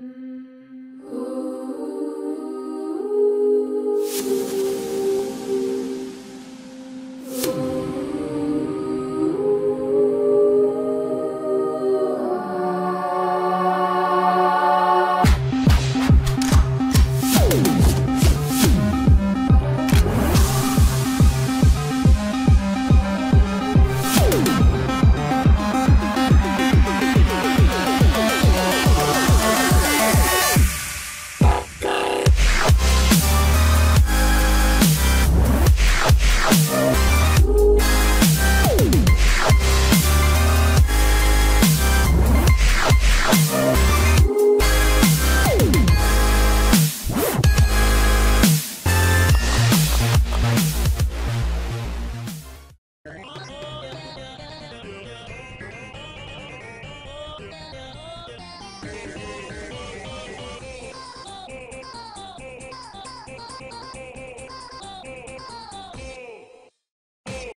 Mm.